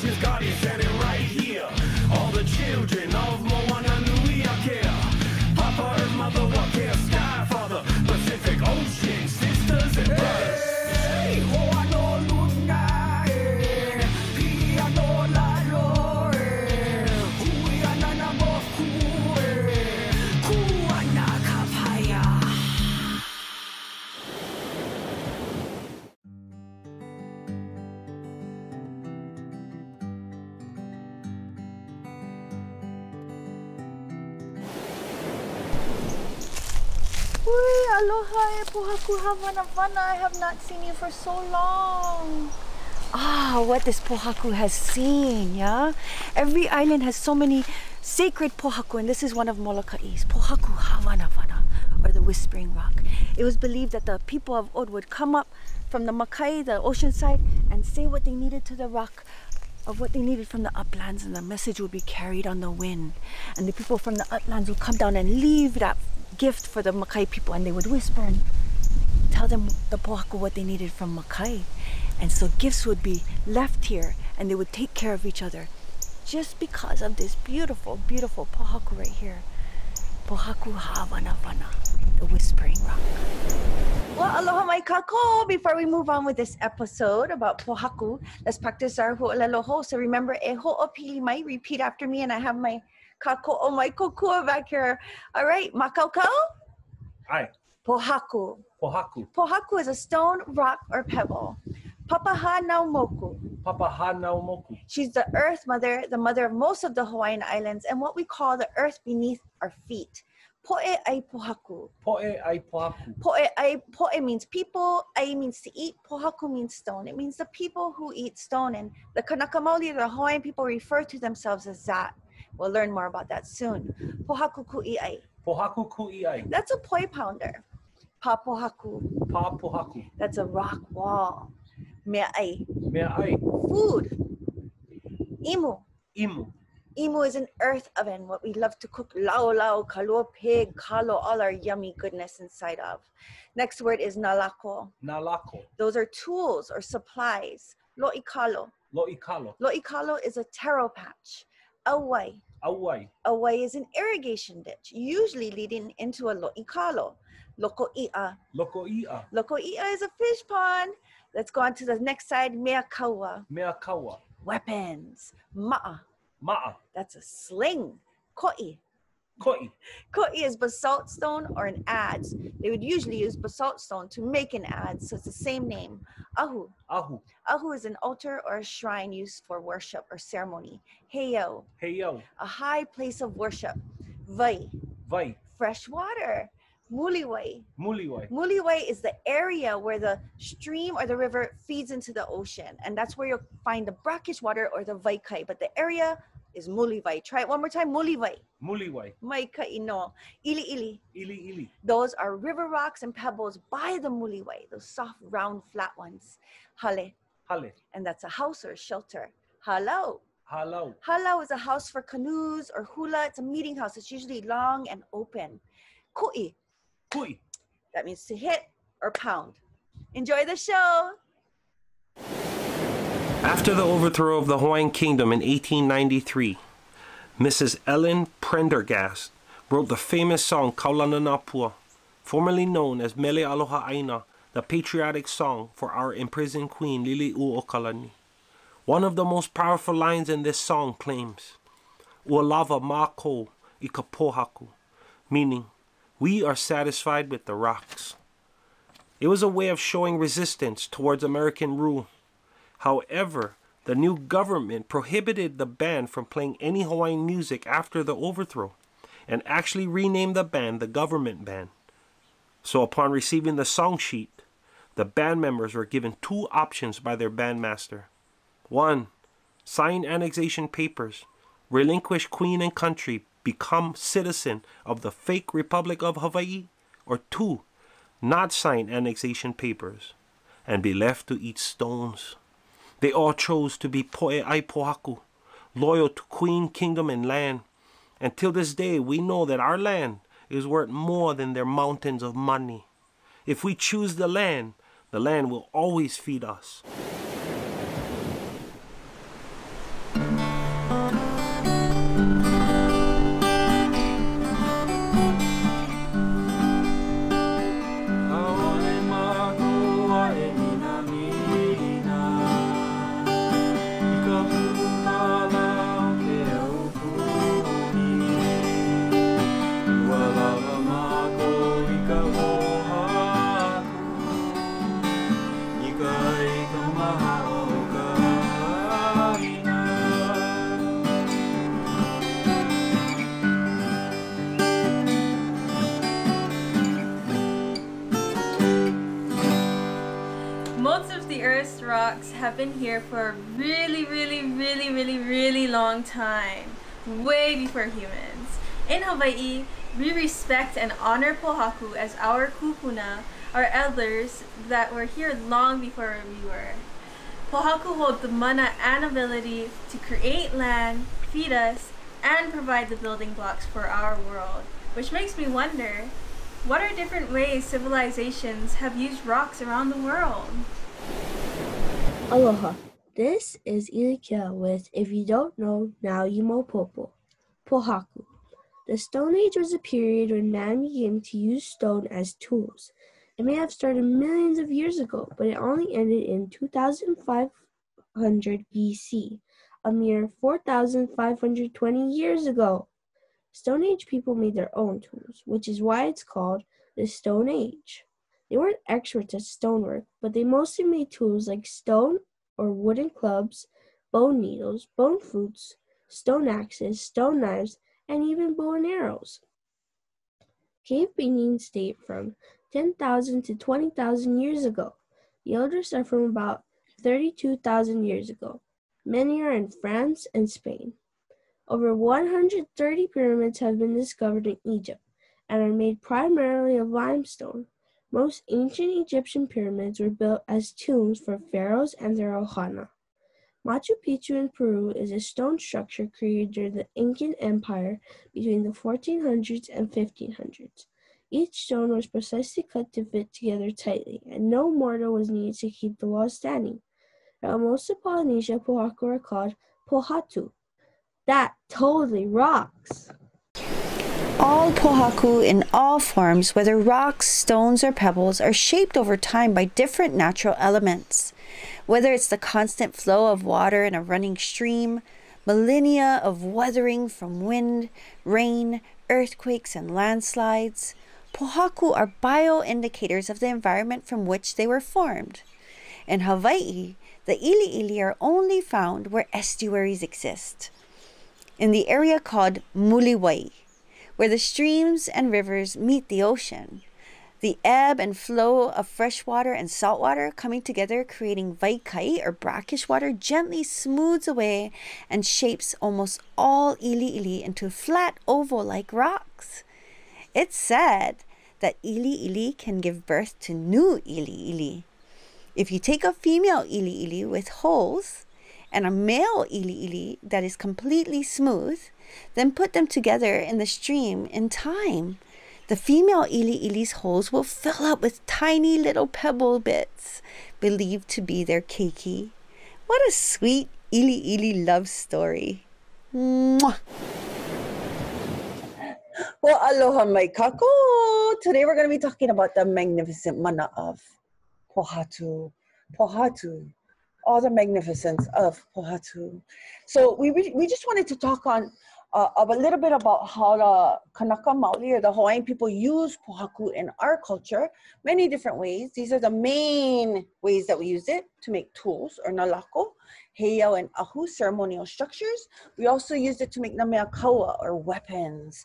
gracious guardian pohaku havana vana. I have not seen you for so long. Ah, what this pohaku has seen, yeah? Every island has so many sacred pohaku, and this is one of Molokai's. Pohaku hawanawana, or the Whispering Rock. It was believed that the people of Od would come up from the Makai, the ocean side, and say what they needed to the rock of what they needed from the uplands, and the message would be carried on the wind. And the people from the uplands would come down and leave that gift for the Makai people, and they would whisper and tell them the pohaku what they needed from Makai. And so gifts would be left here, and they would take care of each other, just because of this beautiful, beautiful pohaku right here. Pohaku Hawanawana, the Whispering Rock. Well, aloha mai kako. Before we move on with this episode about pohaku, let's practice our ho'olaloho. So remember, e ho'opili mai, repeat after me, and I have my kako oh, o mai kokua back here. All right, makaukau, Ai, pohaku. pohaku, Pohaku is a stone, rock, or pebble. Papahanaumoku. papa hanau. She's the earth mother, the mother of most of the Hawaiian islands, and what we call the earth beneath our feet. Poe ai pohaku. Poe ai pohaku. Poe ai poe means people, ai means to eat, pohaku means stone. It means the people who eat stone. And the Kanaka Maoli, the Hawaiian people, refer to themselves as that. We'll learn more about that soon. Pohaku ku'i ai. Pohaku ku'i ai. That's a poi pounder. Pa pohaku. Pa pohaku. That's a rock wall. Mea ai. Mea ai. Food. Imu. Imu. Imu is an earth oven, what we love to cook laulau, kalua pig, kalo, all our yummy goodness inside of. Next word is nalako. Nalako. Those are tools or supplies. Lo'ikalo. Lo'ikalo. Lo'ikalo is a taro patch. Awai. Auai. Awai is an irrigation ditch, usually leading into a lo'ikalo. Loko'i'a. Loko i'a. Loko'i'a is a fish pond. Let's go on to the next side. Mea kaua. Mea kaua. Weapons. Ma'a. Ma'a. That's a sling. Ko'i. Ko'i. Ko'i is basalt stone or an adze. They would usually use basalt stone to make an adze, so it's the same name. Ahu. Ahu. Ahu is an altar or a shrine used for worship or ceremony. Heyo, Heiau. a high place of worship. Vai, Vai. fresh water. Muliwai. Muliwai. Muliwai is the area where the stream or the river feeds into the ocean. And that's where you'll find the brackish water or the vaikai. But the area is Muliwai. Try it one more time. Muliwai. Muliwai. Mai no. Ili ili. Ili ili. Those are river rocks and pebbles by the muliwai, those soft, round, flat ones. Hale, Hale. and that's a house or a shelter. Halau. Halau. Halau is a house for canoes or hula. It's a meeting house. It's usually long and open. Ku'i, Kui. that means to hit or pound. Enjoy the show. After the overthrow of the Hawaiian Kingdom in 1893, Mrs. Ellen Prendergast wrote the famous song Kaulana Na Pua, formerly known as Mele Aloha Aina, the patriotic song for our imprisoned queen Lili'uokalani. One of the most powerful lines in this song claims, Ua lava mako i ka pohaku, meaning, we are satisfied with the rocks. It was a way of showing resistance towards American rule. However, the new government prohibited the band from playing any Hawaiian music after the overthrow and actually renamed the band the government band. So, upon receiving the song sheet, the band members were given two options by their bandmaster. One, sign annexation papers, relinquish queen and country, become citizen of the fake Republic of Hawaii, or two, not sign annexation papers and be left to eat stones. They all chose to be Poe Ai Pohaku, loyal to Queen, Kingdom, and land. And till this day, we know that our land is worth more than their mountains of money. If we choose the land, the land will always feed us. Rocks have been here for a really, really, really, really, really long time. Way before humans. In Hawaii, we respect and honor Pohaku as our kupuna, our elders that were here long before we were. Pohaku hold the mana and ability to create land, feed us, and provide the building blocks for our world. Which makes me wonder, what are different ways civilizations have used rocks around the world? Aloha. This is Ilikia with If You Don't Know, Now You Mo Popo. Pohaku. The Stone Age was a period when man began to use stone as tools. It may have started millions of years ago, but it only ended in 2500 BC, a mere 4520 years ago. Stone Age people made their own tools, which is why it's called the Stone Age. They weren't experts at stonework, but they mostly made tools like stone or wooden clubs, bone needles, bone flutes, stone axes, stone knives, and even bow and arrows. Cave paintings date from 10,000 to 20,000 years ago. The oldest are from about 32,000 years ago. Many are in France and Spain. Over 130 pyramids have been discovered in Egypt and are made primarily of limestone. Most ancient Egyptian pyramids were built as tombs for pharaohs and their ohana. Machu Picchu in Peru is a stone structure created during the Incan Empire between the 1400s and 1500s. Each stone was precisely cut to fit together tightly, and no mortar was needed to keep the walls standing. Now, most of Polynesia, Pohaku are called Pohatu. That totally rocks! All pohaku in all forms, whether rocks, stones, or pebbles, are shaped over time by different natural elements. Whether it's the constant flow of water in a running stream, millennia of weathering from wind, rain, earthquakes, and landslides, pohaku are bioindicators of the environment from which they were formed. In Hawaii, the ili ili are only found where estuaries exist. In the area called Muliwai, where the streams and rivers meet the ocean. The ebb and flow of fresh water and salt water coming together, creating vaikai or brackish water, gently smooths away and shapes almost all ili into flat oval like rocks. It's said that ili can give birth to new ili. If you take a female ili with holes and a male ili that is completely smooth, then put them together in the stream in time. The female ili ili's holes will fill up with tiny little pebble bits, believed to be their keiki. What a sweet ili love story. Mwah. Well, aloha mai kako. Today we're going to be talking about the magnificent mana of Pohatu. Pohatu. All the magnificence of Pohatu. So we re- we just wanted to talk on uh, a little bit about how the Kanaka Maoli or the Hawaiian people use Pohaku in our culture, many different ways. These are the main ways that we use it to make tools or nalako, heiau and ahu, ceremonial structures. We also used it to make nameakaua or weapons,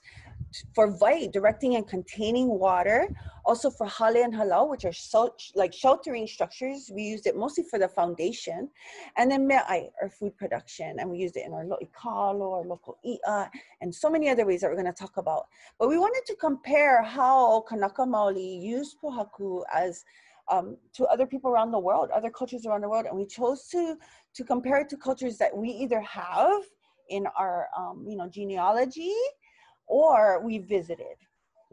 for vai, directing and containing water, also for hale and halau, which are so, like sheltering structures. We used it mostly for the foundation, and then me'ai, our food production, and we used it in our lo'ikalo, our loko i'a, and so many other ways that we're going to talk about. But we wanted to compare how Kanaka Maoli used pohaku as um, to other people around the world, other cultures around the world, and we chose to to compare it to cultures that we either have in our um, you know genealogy or we visited.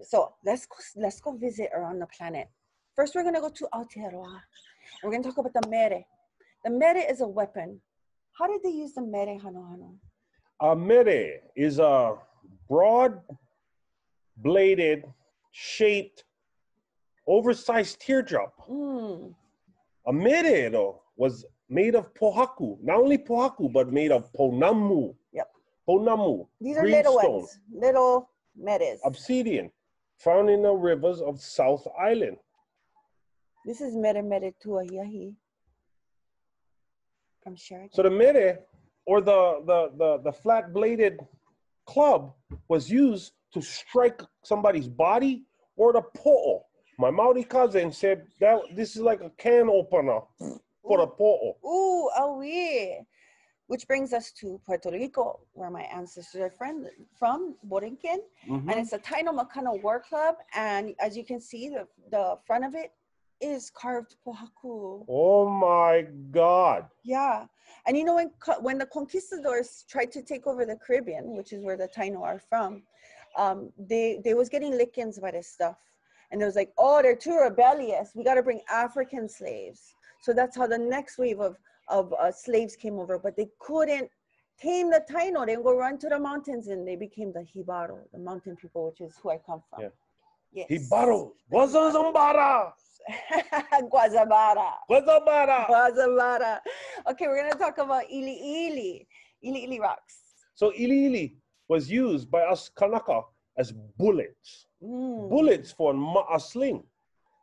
So let's go, let's go visit around the planet. First, we're gonna go to Aotearoa. We're gonna talk about the mere. The mere is a weapon. How did they use the mere hano hano? A mere is a broad bladed, shaped, oversized teardrop. Mm. A mere, though, was made of pohaku. Not only pohaku, but made of pounamu. Yep. Pounamu. These are little ones, little meres. Obsidian, found in the rivers of South Island. This is mere mere tuahiahi from Sheridan. So the mere, or the, the, the, the flat bladed club, was used to strike somebody's body or the po'o. My Maori cousin said that this is like a can opener for the po'o. Ooh, awi. Which brings us to Puerto Rico, where my ancestors are friend, from, Borinquen. Mhm. And it's a Taino Macana War Club. And as you can see, the, the front of it is carved pohaku. Oh my God. Yeah. And you know, when, when the conquistadors tried to take over the Caribbean, which is where the Taino are from, um, they, they was getting lickings by this stuff. And it was like, oh, they're too rebellious. We got to bring African slaves. So that's how the next wave of, of uh, slaves came over. But they couldn't tame the Taino. They go run to the mountains and they became the Jibaro, the mountain people, which is who I come from. Yeah. Yes. Jibaro. Guazazambara. Guazabara. Guazabara. Guazabara. Okay, we're gonna talk about Ili Ili. Ili Ili rocks. So ili ili was used by us Kanaka as bullets. Mm. Bullets for a sling.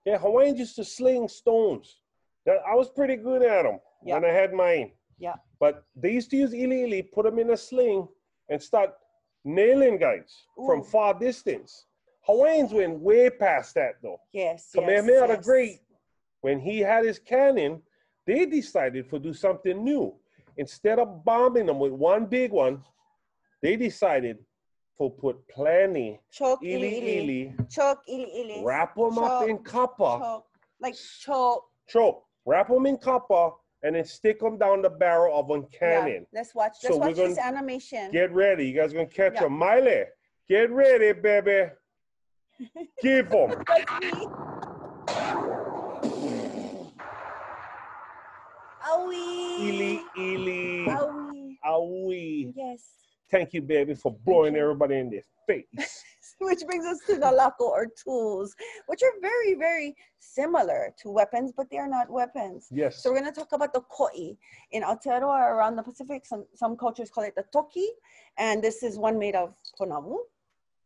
Yeah, Hawaiians used to sling stones. I was pretty good at them when I had mine. Yeah. But they used to use ili ili, put them in a sling, and start nailing guys from far distance. Hawaiians went way past that though. Yes. Kamehameha yes, the Great, when he had his cannon, they decided to do something new. Instead of bombing them with one big one, they decided to put plenty Choke ili Ili Choke Ili Ili. wrap them up in Choke, copper, Choke. Like choke. choke, wrap them in copper, and then stick them down the barrel of a Yeah. cannon. Let's watch. Let's watch this animation. Get ready, you guys gonna catch Yeah. them. Maile, get ready, baby. Give them. Owie. Ili ili, Owie. awi. Yes. Thank you, baby, for blowing everybody in their face. which brings us to the lako or tools, which are very, very similar to weapons, but they are not weapons. Yes. So we're going to talk about the koi. In Aotearoa around the Pacific, some, some cultures call it the toki, and this is one made of pounamu.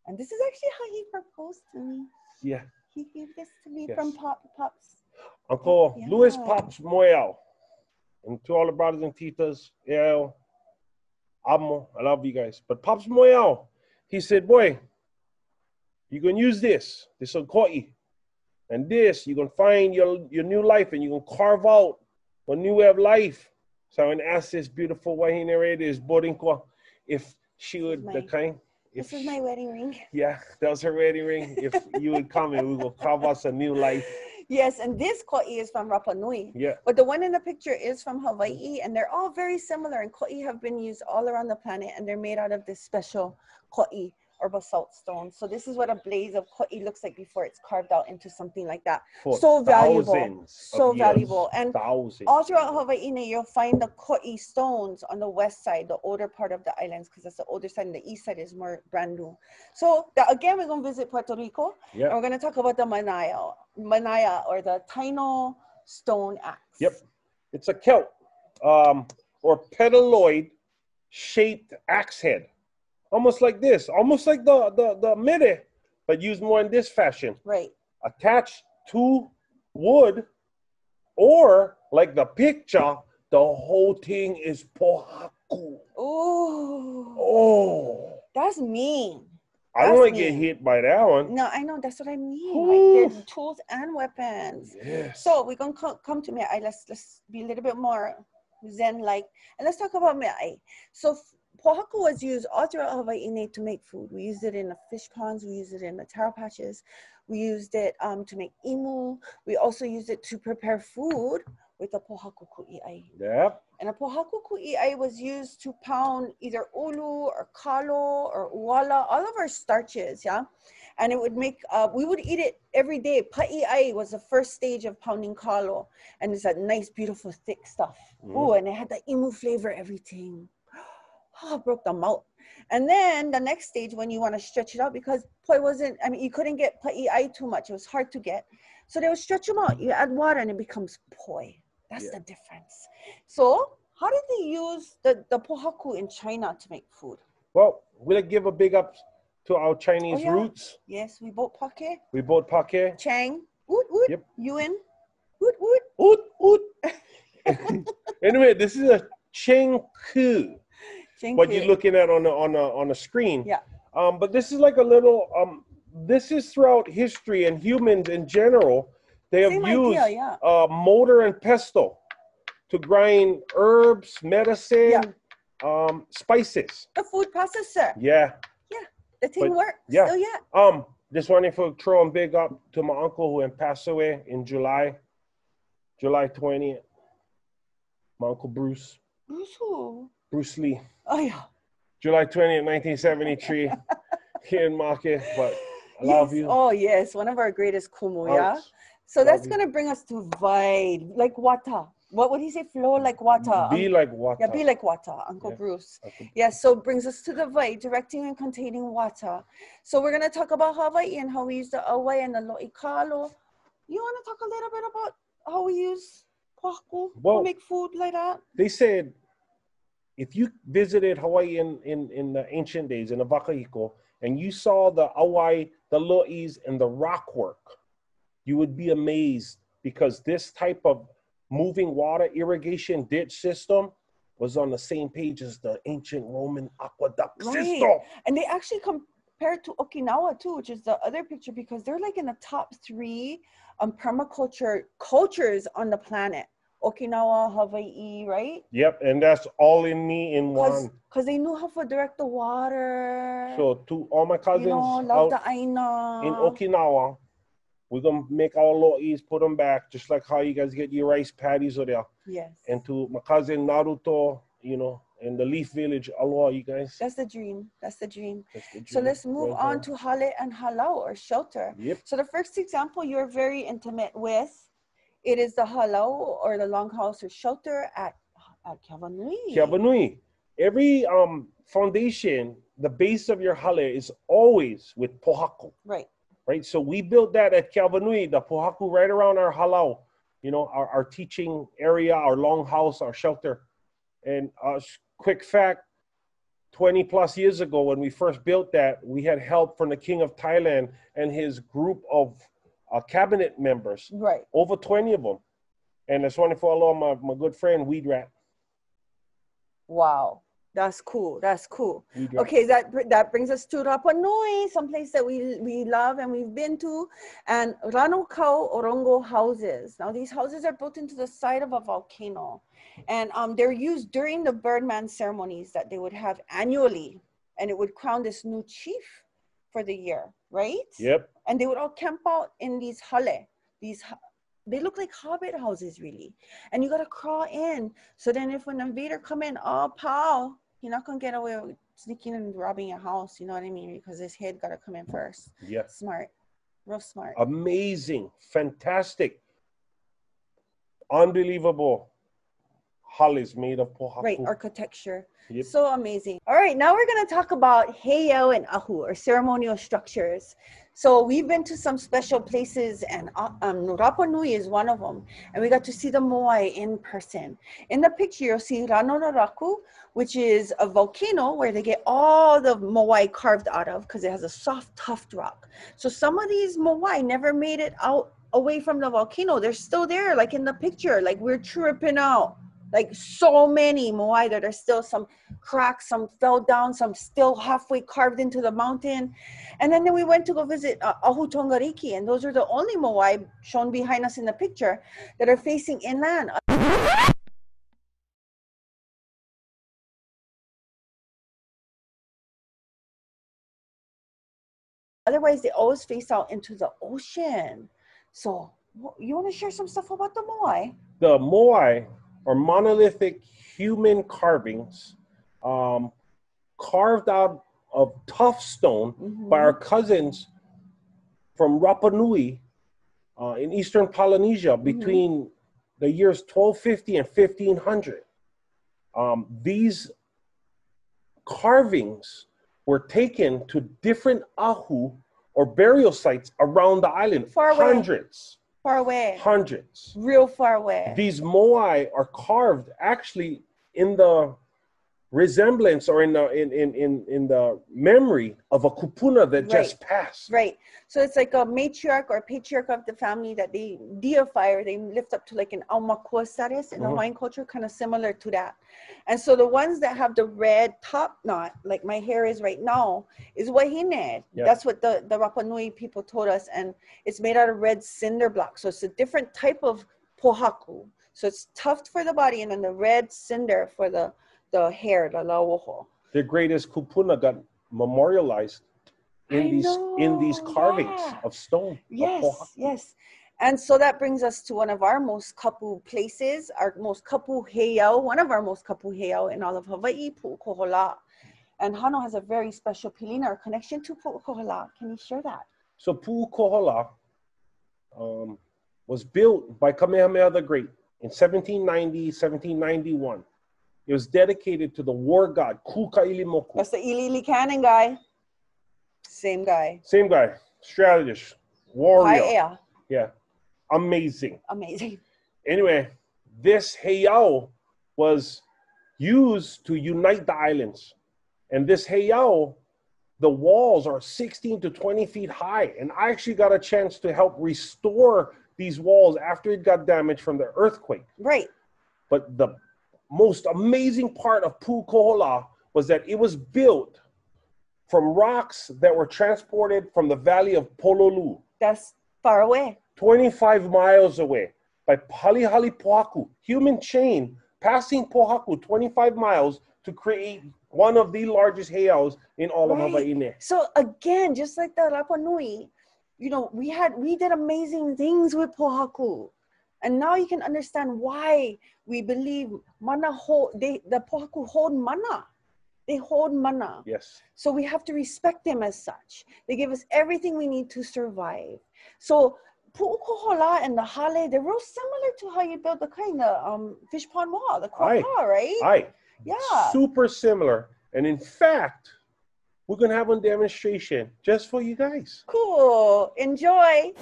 And this is actually how he proposed to me. Yeah. He gave this to me Yes. from Pop Pops. Uncle Yeah. Louis Pops Moyal. And to all the brothers and titas, yeah, amo, I love you guys. But Pops Moyal, he said, boy, you can use this, this will is koi. And this, you can find your, your new life and you can carve out a new way of life. So I'm going to ask this beautiful Wahine is Borinkwa if she would, the my- kind, if This is my wedding ring. yeah, that was her wedding ring. If you would come and we will carve us a new life. Yes, and this koi is from Rapa Nui. Yeah. But the one in the picture is from Hawaii, and they're all very similar. And koi have been used all around the planet, and they're made out of this special koi or basalt stone. So this is what a blaze of koi looks like before it's carved out into something like that. For So valuable. So valuable. And thousands. All throughout Hawaii, you'll find the koi stones on the west side, the older part of the islands, because that's the older side, and the east side is more brand new. So that, again, we're going to visit Puerto Rico, and we're going to talk about the manaya, manaya or the Taino stone axe. Yep. It's a celt um, or petaloid shaped axe head. Almost like this, almost like the, the, the mide, but used more in this fashion. Right. Attached to wood, or like the picture, the whole thing is pohaku. Ooh, Oh, that's mean. I don't want to get hit by that one. No, I know. That's what I mean. Ooh. Like, they're tools and weapons. Yes. So we're gonna co- come to Me'ai. Let's let's be a little bit more zen-like, and let's talk about Me'ai. So pohaku was used all throughout Hawaii to make food. We used it in the fish ponds. We used it in the taro patches. We used it um, to make imu. We also used it to prepare food with the pohaku ku'i'ai. Yep. And a pohaku ku'i'ai was used to pound either ulu or kalo or uala, all of our starches, yeah? and it would make. Uh, we would eat it every day. Pa'i'ai was the first stage of pounding kalo, and it's that nice, beautiful, thick stuff. Oh, and it had the imu flavor, everything. Oh, broke the mouth. And then the next stage when you want to stretch it out because poi wasn't. I mean, you couldn't get pa'i'ai too much. It was hard to get, so they would stretch them out. You add water, and it becomes poi. That's Yeah. the difference. So, how did they use the, the pohaku in China to make food? Well, we'll give a big up to our Chinese Oh, yeah. roots. Yes, we bought pake, We bought pake. chang, oot oot, Yep. yuen, oot oot. Oot, oot. anyway, this is a cheng Cheng what ke. you're looking at on the on the on the screen. Yeah. Um, but this is like a little um this is throughout history and humans in general, they have Same used idea, yeah. uh mortar and pestle to grind herbs, medicine, um, spices. The food processor. Yeah. Yeah. The thing But- works. yeah. Still yeah. Um, just wanting to throw a big up to my uncle who passed away in July, July 20th. My uncle Bruce, Bruce who? Bruce Lee, Oh yeah. July 20th, 1973, here in Market. But I love Yes. you. Oh yes, one of our greatest kumu, yeah. So that's you. gonna bring us to vibe, like water. What would he say? Flow like water. Be Um, like water. yeah, be like water, Uncle Yeah. Bruce. Yes, so brings us to the void, directing and containing water. So we're gonna talk about Hawaii and how we use the awai and the lo'ikalo. You wanna talk a little bit about how we use pohaku Well- to make food like that? They said if you visited Hawaii in, in, in the ancient days, in the Wakahiko, and you saw the awai, the lo'is, and the rock work, you would be amazed because this type of moving water irrigation ditch system was on the same page as the ancient Roman aqueduct Right. system. And they actually compare it to Okinawa too, which is the other picture because they're like in the top three um, permaculture cultures on the planet. Okinawa, Hawaii, right? Yep, and that's all in me in one. Because they knew how to direct the water. So to all my cousins you know, love out the aina. in Okinawa, we're gonna make our lo'is, put them back, just like how you guys get your rice patties or there. Yes. And to my cousin Naruto, you know, in the Leaf Village, aloha, you guys. That's the dream. That's the dream. That's the dream. So let's move right on there. to hale and halau or shelter. Yep. So the first example you're very intimate with, it is the halau or the longhouse or shelter at at Kavanui. Kiawanui. Every um foundation, the base of your hale is always with pohaku, Right. right? So we built that at Kiawanui, the pohaku right around our halau, you know, our, our teaching area, our longhouse, our shelter. And a uh, quick fact 20 plus years ago, when we first built that, we had help from the King of Thailand and his group of uh, cabinet members, Right. over 20 of them. And that's one for Allah, my, my good friend Weed Rat. Wow. That's cool. That's cool. Okay, that that brings us to Rapa Nui, someplace that we we love and we've been to, and Rano Kau Orongo houses. Now these houses are built into the side of a volcano, and um, they're used during the Birdman ceremonies that they would have annually, and it would crown this new chief for the year, right? Yep. And they would all camp out in these hale, these. They look like hobbit houses, really, and you gotta crawl in. So then, if an invader come in, oh, pal, you're not gonna get away with sneaking and robbing your house. You know what I mean? Because his head gotta come in first. Yes. Smart, real smart. Amazing. Fantastic. Unbelievable. Hull is made of pohaku. Right, architecture. Yep. So amazing. All right, now we're going to talk about heiau and ahu, or ceremonial structures. So we've been to some special places, and uh, um, Rapa Nui is one of them. And we got to see the moai in person. In the picture, you'll see Rano Raraku, which is a volcano where they get all the moai carved out of because it has a soft, tuff rock. So some of these moai never made it out away from the volcano. They're still there, like in the picture, like we're tripping out like so many moai that are still some cracks some fell down some still halfway carved into the mountain. And then, we went to go visit uh, ahu tongariki and those are the only moai shown behind us in the picture that are facing inland. Otherwise they always face out into the ocean. So you want to share some stuff about the moai? The moai are monolithic human carvings um, carved out of tuff stone by our cousins from Rapa Nui uh, in eastern Polynesia between the years 1250 and 1500. Um, these carvings were taken to different ahu or burial sites around the island. Far hundreds, Far away. hundreds. Real far away. These moai are carved actually in the resemblance or in the in in in, in the memory of a kupuna that just passed. Right. So it's like a matriarch or patriarch of the family that they deify or they lift up to like an aumakua status in the Mhm. Hawaiian culture, kind of similar to that. And so the ones that have the red top knot, like my hair is right now, is wahine. Yeah. That's what the, the Rapa Nui people told us. And it's made out of red cinder blocks. So it's a different type of pohaku. So it's tuff for the body and then the red cinder for the, the hair, the lauoho. The greatest kupuna got memorialized in I these in these carvings yeah. of stone. Yes, pohaku. yes. And so that brings us to one of our most kapu places, our most kapu heiau, one of our most kapu heiau in all of Hawaii, Pu'ukohola. And Hano has a very special pilina or connection to Pu'ukohola. Can you share that? So Pu'ukohola um, was built by Kamehameha the Great in 1790, 1791. It was dedicated to the war god Kukailimoku. That's the Ilili Cannon guy. Same guy. Same guy, strategist, warrior. Hi, Yeah, amazing. Amazing. Anyway, this heiau was used to unite the islands. And this heiau, the walls are 16 to 20 feet high. And I actually got a chance to help restore these walls after it got damaged from the earthquake. Right. But the most amazing part of Pu'ukohola was that it was built from rocks that were transported from the valley of Pololu. That's far away. 25 miles away by Palihali Pohaku, human chain passing Pohaku 25 miles to create one of the largest heiaus in all of Right. Hawaii. So again, just like the Rapa Nui, you know, we had we did amazing things with Pohaku. And now you can understand why we believe mana hold they the Pohaku hold mana. They hold mana. Yes. So we have to respect them as such. They give us everything we need to survive. So Pu'ukohola and the hale, they're real similar to how you build the kind of um, fish pond wall, the kuapa, right? Aye. Yeah. Super similar. And in fact, we're going to have a demonstration just for you guys. Cool. Enjoy.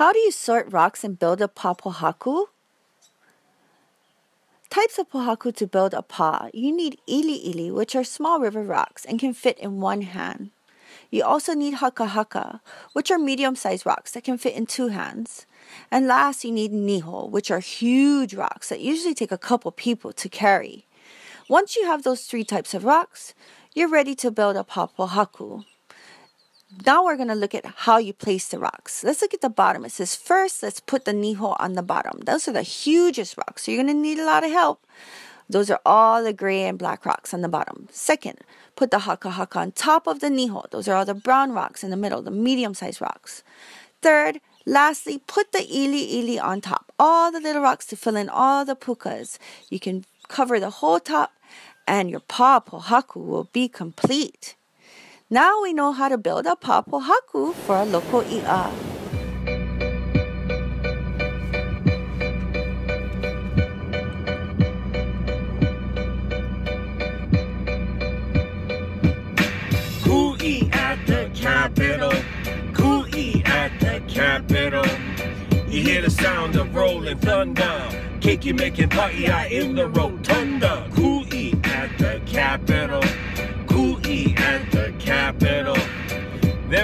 How do you sort rocks and build a pa pohaku? Types of pohaku to build a pa. You need ili ili, which are small river rocks and can fit in one hand. You also need haka haka, which are medium sized rocks that can fit in two hands. And last, you need niho, which are huge rocks that usually take a couple people to carry. Once you have those three types of rocks, you're ready to build a pa pohaku. Now we're going to look at how you place the rocks. Let's look at the bottom. It says first, let's put the niho on the bottom. Those are the hugest rocks, so you're going to need a lot of help. Those are all the gray and black rocks on the bottom. Second, put the haka haka on top of the niho. Those are all the brown rocks in the middle, the medium sized rocks. Third, lastly, put the ili ili on top. All the little rocks to fill in all the pukas. You can cover the whole top, and your pa pohaku will be complete. Now we know how to build a pa pohaku for a loko i'a. Kui at the Capitol. Kui at the Capitol. You hear the sound of rolling thunder. Kiki making paia in the rotunda. Kui at the Capitol.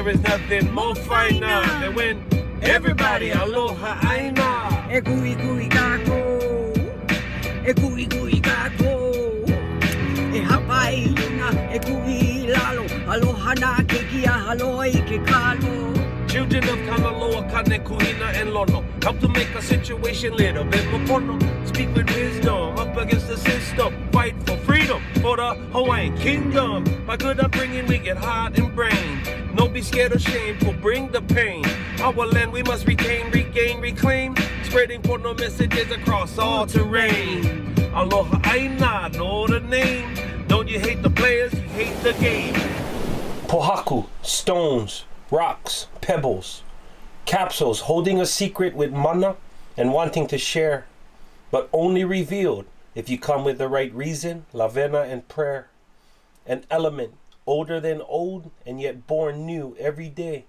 There is nothing more finer than when everybody aloha aina. E kui kui kako, e kui kui kako, e hapai luna, e kui lalo, aloha na ke kia haloi ke kalo. Children of Kanaloa, Kane, Kuhina, and Lono help to make a situation little bit more pono. Speak with wisdom up against the system. Fight for freedom for the Hawaiian kingdom. By good upbringing, we get heart and brain. No be scared or shame, will bring the pain. Our land we must retain, regain, reclaim. Spreading pono messages across all terrain. Aloha Aina, know the name. Don't you hate the players, you hate the game. Pohaku, stones, rocks, pebbles, capsules holding a secret with mana and wanting to share, but only revealed if you come with the right reason, lavena, and prayer. An element older than old and yet born new every day,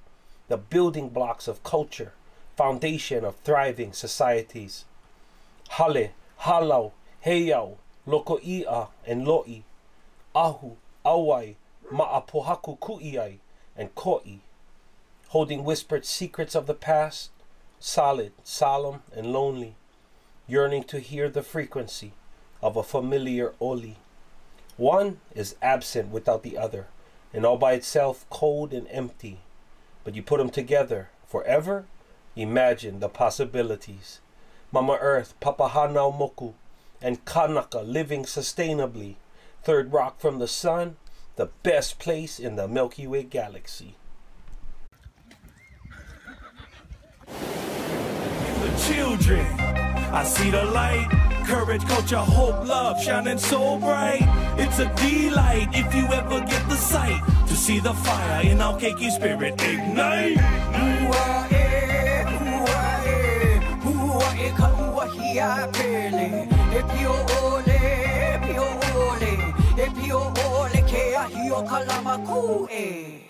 the building blocks of culture, foundation of thriving societies. Hale, halau, heiau, loko'ia, and lo'i, ahu, awai, ma'apohaku ku'iai, and ko'i, holding whispered secrets of the past, solid, solemn, and lonely, yearning to hear the frequency of a familiar oli. One is absent without the other, and all by itself cold and empty. But you put them together forever, imagine the possibilities. Mama Earth, Papahanaumoku, and Kanaka living sustainably. Third rock from the sun, the best place in the Milky Way galaxy. the children. I see the light, courage, culture, hope, love shining so bright. It's a delight if you ever get the sight to see the fire in our keiki spirit ignite. Hua e, hua e, hua e ka ua hia pele. E pio ole, e pio ole, e pio ole ke ahi o ka lama ku e.